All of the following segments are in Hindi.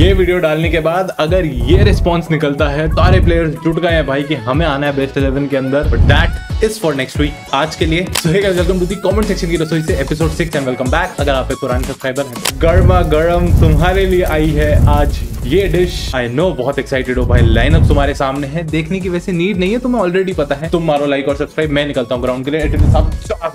ये वीडियो डालने के बाद अगर ये रिस्पॉन्स निकलता है, सारे प्लेयर्स जुट गए हैं भाई कि हमें आना है बेस्ट इलेवन के अंदर but that is for next week आज के लिए welcome to the comment section की रसोई से episode six and welcome back अगर आप एक पुराने सब्सक्राइबर हैं, गर्मा गर्म तुम्हारे लिए आई है आज ये डिश आई नो बहुत एक्साइटेड हो भाई। लाइनअप तुम्हारे सामने है। देखने की वैसे नीड नहीं है, तुम्हें ऑलरेडी पता है। तुम मारो लाइक और सब्सक्राइब मैं निकलता हूँ ग्राउंड के लिए।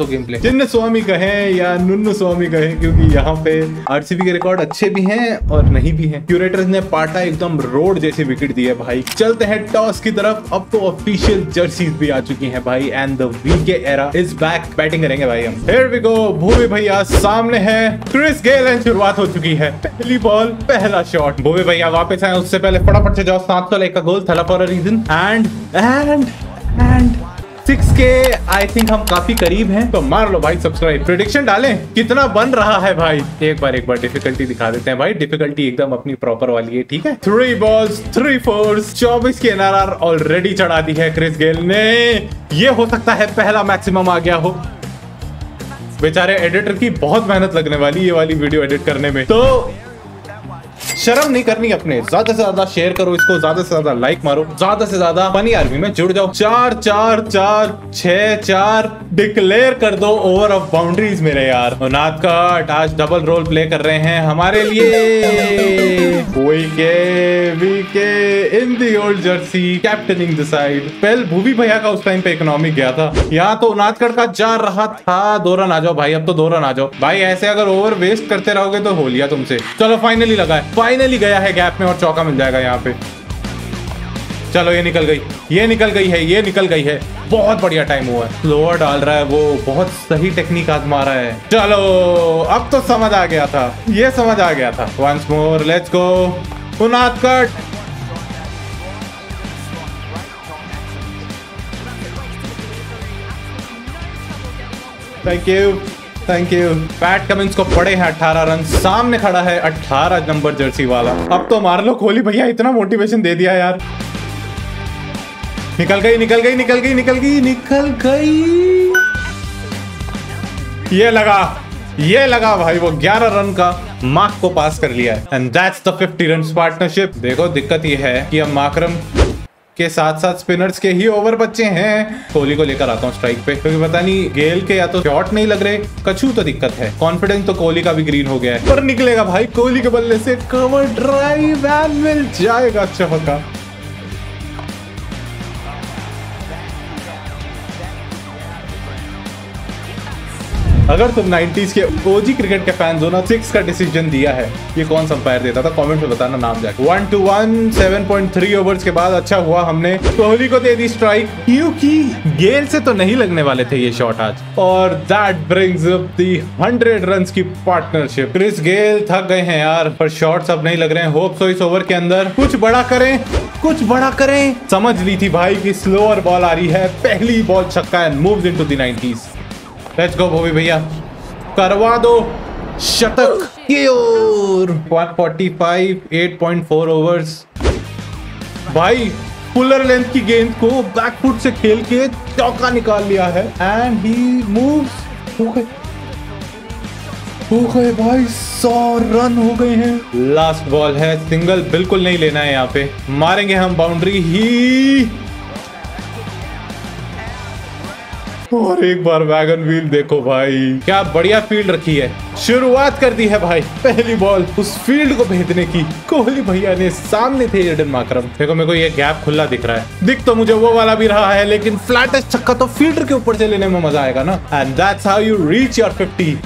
गेम प्ले स्वामी कहे या नुन्नु स्वामी कहे, क्योंकि यहाँ पे आरसीबी के रिकॉर्ड अच्छे भी हैं और नहीं भी हैं। क्यूरेटर्स ने पाटा एकदम रोड जैसे विकेट दिए भाई। चलते हैं टॉस की तरफ़। अब तो ऑफिशियल जर्सीज भी आ चुकी हैं भाई। And the VK era is back batting करेंगे भाई हम। हियर वी गो भूमि भैया सामने है। क्रिस गेल शुरुआत हो चुकी है। पहली बॉल पहला शॉट भूमि भैया वापस आए, उससे पहले फटाफट से जाओ, सात सौ का गोल Thala for a reason and and and six के आई थिंक हम काफ़ी करीब हैं तो मार लो भाई सब्सक्राइब प्रिडिक्शन डालें, कितना बन रहा है भाई? एक बार एक बार डिफिकल्टी दिखा देते हैं भाई डिफिकल्टी एकदम अपनी प्रॉपर वाली है, ठीक है? थ्री बॉल्स थ्री फोर्स चौबीस की एनआरआर ऑलरेडी चढ़ा दी है क्रिस गेल ने। ये हो सकता है पहला मैक्सिमम आ गया हो। बेचारे एडिटर की बहुत मेहनत लगने वाली ये वाली वीडियो एडिट करने में। तो शर्म नहीं करनी अपने। ज़्यादा से ज़्यादा शेयर करो इसको, ज़्यादा से ज़्यादा लाइक मारो, ज़्यादा से ज़्यादा फनी आर्मी में जुड़ जाओ। चार चार चार छ चार डिक्लेयर कर दो ओवर ऑफ़ बाउंड्रीज मेरे यार। नाथ का आज डबल रोल प्ले कर रहे हैं हमारे लिए। In the old jersey captaining the side पहल भूवी भैया का उस टाइम पे इकोनॉमिक गया था। यहाँ तो नाथगढ़ का जा रहा था। दो रन आ जाओ भाई, अब तो दो रन आ जाओ। भाई, ऐसे अगर ओवर वेस्ट करते रहोगे तो हो लिया तुमसे। चलो फाइनली लगा है। फाइनली गया है गैप में और चौका मिल जाएगा यहाँ पे। चलो, ये निकल गई। ये निकल गई है, ये निकल गई है। बहुत बढ़िया टाइम हुआ है। स्लोअर डाल रहा है वो, बहुत सही टेक्निक आजमा रहा है। चलो, अब तो समझ आ गया था। ये समझ आ गया था। Once more let's go Unadkat. Thank you thank you Pat Cummins को पड़े हैं 18 रन, सामने खड़ा है 18 नंबर जर्सी वाला। अब तो मार लो कोहली भैया, इतना मोटिवेशन दे दिया यार। निकल गई निकल गई निकल गई निकल गई निकल गई। ये लगा ये लगा भाई, वो 11 रन का मार्क को पास कर लिया है। And that's the 50 run partnership देखो, दिक्कत ये है कि अब माकरम के साथ साथ स्पिनर्स के ही ओवर बच्चे हैं। कोहली को लेकर आता हूँ स्ट्राइक पे, क्योंकि पता नहीं, गेल के या तो शॉट नहीं लग रहे, कछू तो दिक्कत है। कॉन्फिडेंस तो कोहली का भी ग्रीन हो गया है। पर निकलेगा भाई, कोहली के बल्ले से कवर ड्राइव मिल जाएगा चौका। अगर तुम 90s के ओजी क्रिकेट के फैंस हो ना सिक्स का डिसीज़न दिया है। ये कौन सा अंपायर देता था? कमेंट में बताना नाम जाके। One two one seven point three overs के बाद अच्छा हुआ हमने। कोहली को दे दी स्ट्राइक क्योंकि गेल से तो नहीं लगने वाले थे ये शॉट आज। और that brings up the hundred run की पार्टनरशिप क्रिस गेल थक गए हैं यार, पर शॉट्स अब नहीं लग रहे हैं। होप सो इस ओवर के अंदर। कुछ बड़ा करें, कुछ बड़ा करें। समझ ली थी भाई की स्लोअर बॉल आ रही है। पहली बॉल छक्का and moves into the 90s let's go Bhuvi भैया। करवा दो शतक। की ओर 145 8.4 ओवर्स भाई पुलर लेंथ की गेंद को बैकफुट से खेल के चौका निकाल लिया है। एंड ही मूव्स हो गए। हो गए भाई सौ रन हो गए हैं। लास्ट बॉल है। सिंगल बिल्कुल नहीं लेना है यहाँ पे। मारेंगे हम बाउंड्री ही और एक बार वैगन व्हील देखो भाई। क्या बढ़िया फ़ील्ड रखी है। शुरुआत कर दी है भाई पहली बॉल उस फ़ील्ड को भेजने की। कोहली भैया ने सामने थे एडन माकरम देखो मेरे को ये गैप खुला दिख रहा है। दिख तो मुझे वो वाला भी रहा है, लेकिन फ्लैटेस्ट छक्का तो फील्डर के ऊपर से लेने में मज़ा आएगा ना। And that's how you reach your fifty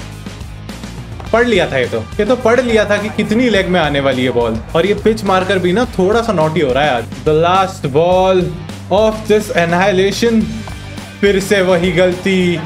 पढ़ लिया था ये तो। ये तो पढ़ लिया था कि कितनी लेग में आने वाली है बॉल और ये पिच मारकर भी ना थोड़ा सा नोटी हो रहा है आज the last ball of this annihilation फिर से वही गलती,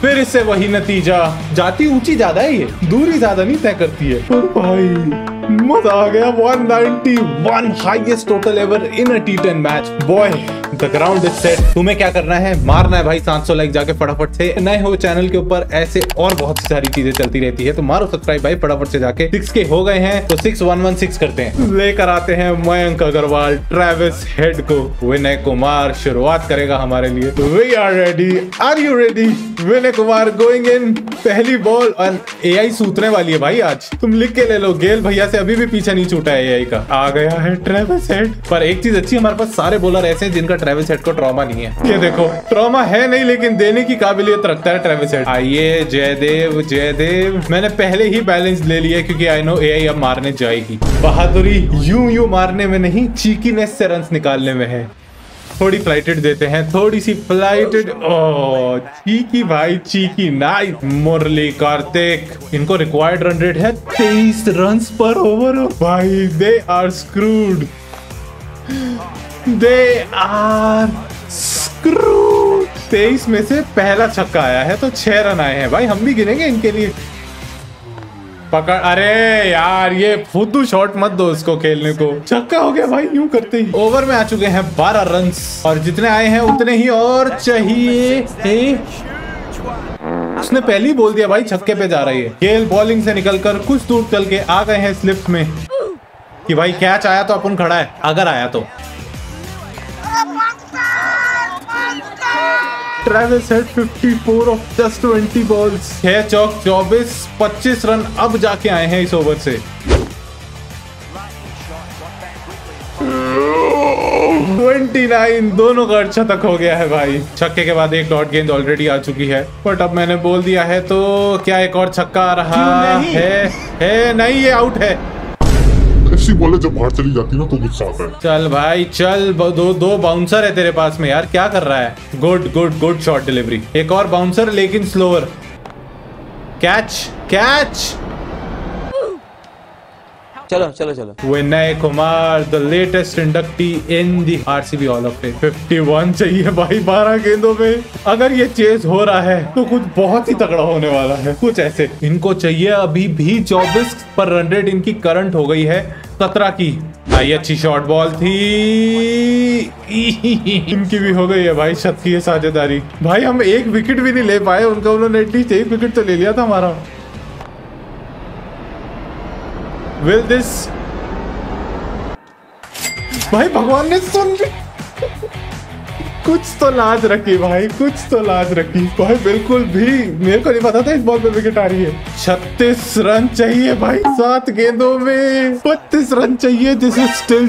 फिर से वही नतीजा। जाती ऊँची ज़्यादा है ये, दूरी ज़्यादा नहीं तय करती है। भाई। मज़ा आ गया 191 highest total ever in a T10 match boy the ground is set तुम्हें क्या करना है? मारना है भाई 700 लाइक जाके फटाफट से। नए हो चैनल के ऊपर ऐसे और बहुत सारी चीज़ें चलती रहती है तो मारो सब्सक्राइब भाई फटाफट से जाके। सिक्स के हो गए हैं तो सिक्स वन वन सिक्स करते हैं। लेकर आते हैं मयंक अग्रवाल ट्रेविस हेड को। विनय कुमार शुरुआत करेगा हमारे लिए। We are ready are you ready Vinay Kumar going in पहली बॉल और ए सूतने वाली है भाई आज। तुम लिख के ले लो, गेल भैया से अभी भी पीछा नहीं छूटा है एआई का। आ गया है ट्रेवल हेड पर एक चीज़ अच्छी हमारे पास सारे बॉलर ऐसे हैं जिनका ट्रेवल हेड को ट्रॉमा नहीं है। ये देखो ट्रॉमा है नहीं लेकिन देने की काबिलियत रखता है ट्रेवल हेड आइए जयदेव जयदेव। मैंने पहले ही बैलेंस ले लिया क्योंकि आई नो एआई अब मारने जाएगी। बहादुरी यूँ यूँ मारने में नहीं चीकीनेस से रन निकालने में है। थोड़ी फ्लाइटेड देते हैं थोड़ी सी फ्लाइटेड ओ चीकी भाई चीकी नाइस मुरली कार्तिक। इनको रिक्वायर्ड रन रेट है तेईस रन पर ओवर भाई they are screwed they are screwed तेईस में से पहला छक्का आया है तो छह रन आए हैं। भाई हम भी गिनेंगे इनके लिए। पकड़ अरे यार ये फुद्दू शॉट मत दो इसको खेलने को। छक्का हो गया भाई यूँ करते ही। ओवर में आ चुके हैं बारह रन और जितने आए हैं उतने ही और चाहिए उसने पहले ही बोल दिया भाई छक्के पे जा रही है। खेल बॉलिंग से निकलकर कुछ दूर चल के आ गए हैं स्लिप में। कि भाई कैच आया तो अपन खड़ा है? अगर आया तो। Travis Head 54 off just 20 balls छह चौक 24 25 रन अब जाके आए हैं इस ओवर से। 29 दोनों का अच्छा तक हो गया है भाई। छक्के के बाद एक डॉट गेंद ऑलरेडी आ चुकी है। बट अब मैंने बोल दिया है तो क्या एक और छक्का आ रहा है? है नहीं ये आउट है। ऐसी बॉलें जब बाहर चली जाती ना तो गुस्सा आता है। चल भाई, चल दो दो बाउंसर है तेरे पास में यार, क्या कर रहा है? Good good good shot delivery एक और बाउंसर लेकिन स्लोअर कैच कैच चलो चलो चलो। Vinay Kumar the latest inductee in the RCB hall of fame 51 चाहिए भाई 12 गेंदों में। अगर ये चेस हो रहा है तो कुछ बहुत ही तगड़ा होने वाला है। कुछ ऐसे। इनको चाहिए अभी भी 24 पर रेट इनकी करंट हो गई है सत्रह की। भाई, अच्छी शॉर्ट बॉल थी। इनकी भी हो गई है भाई शत की साझेदारी। भाई, हम एक विकेट भी नहीं ले पाए, उनका उन्होंने एटलीस्ट एक विकेट तो ले लिया था हमारा। विल दिस भाई, भगवान ने सुन कुछ तो लाज रखी भाई, कुछ तो लाज रखी। भाई, बिल्कुल भी। मेरे को नहीं पता था इस बॉल पे विकेट आ रही है। छत्तीस रन चाहिए भाई, सात गेंदों में। बत्तीस रन चाहिए दिस इज़ स्टिल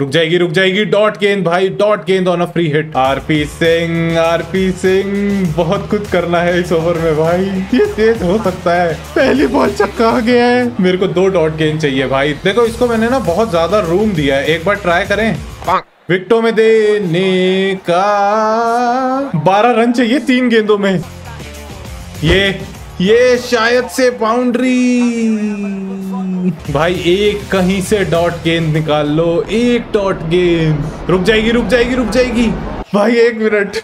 रुक जाएगी रुक जाएगी डॉट गेंद भाई, डॉट गेंद on a free hit RP Singh RP Singh, बहुत कुछ करना है इस ओवर में भाई। ये तेज हो सकता है। पहली बॉल छक्का आ गया है। मेरे को दो डॉट गेंद चाहिए भाई। देखो, इसको मैंने ना बहुत ज़्यादा रूम दिया है। एक बार ट्राई करें। विकेटों में देने का बारह रन चाहिए तीन गेंदों में। ये ये शायद से बाउंड्री भाई, एक कहीं से डॉट गेंद निकाल लो, एक डॉट गेंद। रुक जाएगी रुक जाएगी रुक जाएगी। भाई, एक मिनट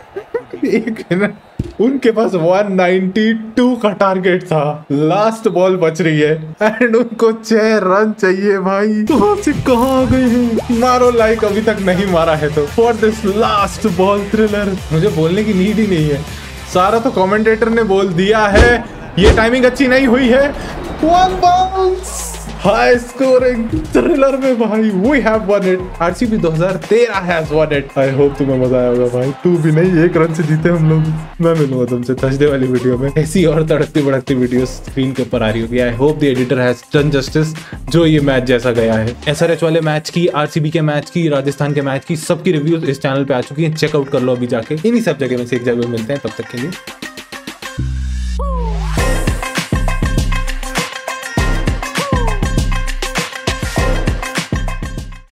एक मिनट। उनके पास 192 का टारगेट था। लास्ट बॉल बच रही है। एंड उनको छह रन चाहिए, भाई। कहाँ से कहाँ आ गए हैं? मारो लाइक अभी तक नहीं मारा है तो। For this last ball thriller मुझे बोलने की नीड ही नहीं है। सारा तो कमेंटेटर ने बोल दिया है। ये टाइमिंग अच्छी नहीं हुई है। One bounce high scoring thriller में भाई we have won it RCB 2013 has won it I hope तुम्हें मज़ा आया होगा भाई। टू भी नहीं एक रन से जीते हम लोग। मैं मिलूँगा तुमसे थर्सडे वाली वीडियो में। ऐसी और तड़कती भड़कती वीडियो स्क्रीन के ऊपर आ रही होगी। I hope the editor has done justice जो ये मैच जैसा गया है। एसआरएच वाले मैच की आरसीबी के मैच की राजस्थान के मैच की सबकी रिव्यूज़ इस चैनल पे आ चुकी है। चेकआउट कर लो अभी जाके। इन्हीं सब जगह में से एक जगह मिलते हैं। तब तक के लिए